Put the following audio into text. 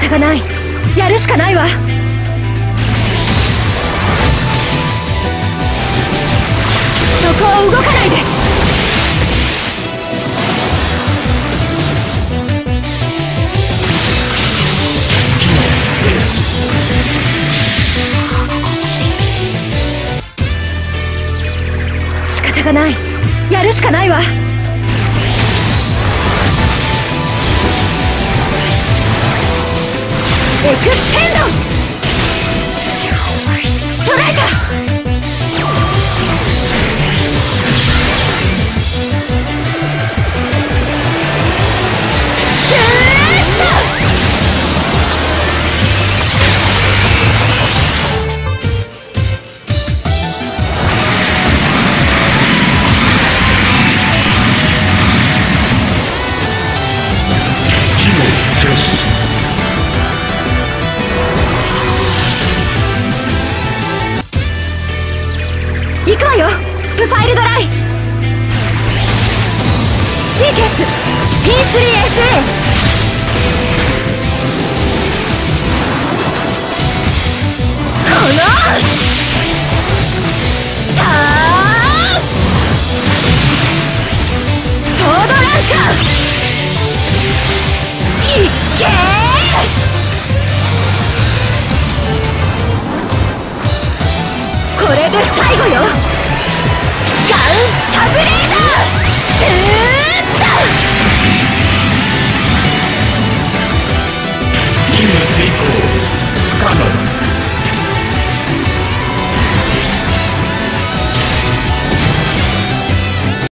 方がない。やるしかないわ。そこを動かないで。仕方がない。やるしかないわ。エクステンド行くわよ。プファイルドライ。シーケンス。P3SA このターンソードランチャー。いっけこれです。杀人了！